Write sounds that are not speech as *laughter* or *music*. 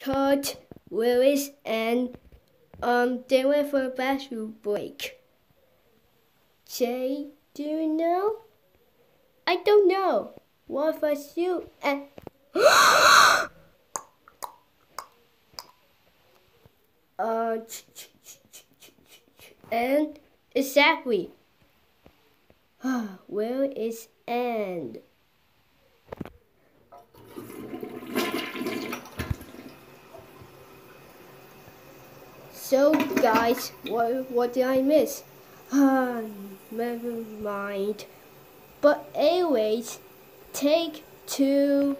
Todd, Willis, and um, they went for a bathroom break. Jay, do you know? I don't know. What was you and *gasps* uh, and exactly. *sighs* Where is and? So guys, what what did I miss? Ah, never mind. But anyways, take two.